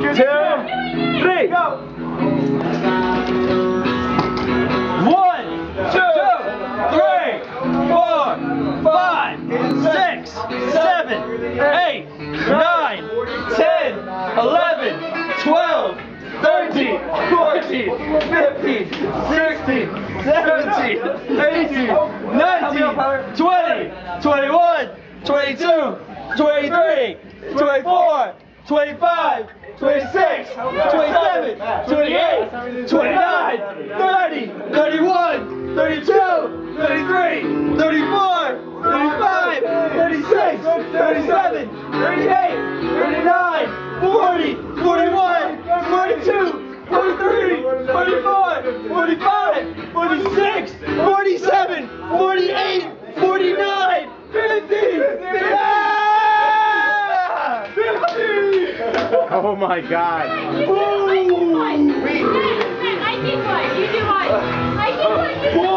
two, three. Go. One, two, three, four, five, six, seven, eight, nine, ten, eleven, twelve, thirteen, fourteen, fifteen, sixteen, seventeen, eighteen, nineteen, twenty, twenty-one, twenty-two, twenty-three, twenty-four, 25, 26, 27, 28, 29, 30, 31, 32, 33, 34, 35, 36, 37, 38, Oh my god. I did one. You one. I did one. You one.